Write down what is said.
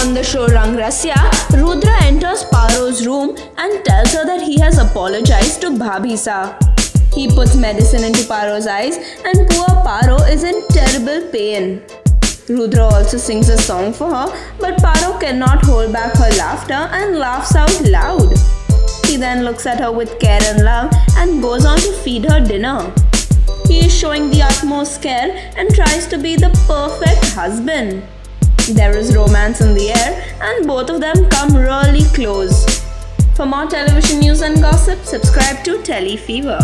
On the show Rangrasiya, Rudra enters Paro's room and tells her that he has apologized to Bhabhi Sa. He puts medicine into Paro's eyes and poor Paro is in terrible pain. Rudra also sings a song for her, but Paro cannot hold back her laughter and laughs out loud. He then looks at her with care and love and goes on to feed her dinner. He is showing the utmost care and tries to be the perfect husband. There is romance in the air and both of them come really close. For more television news and gossip, subscribe to Telefever.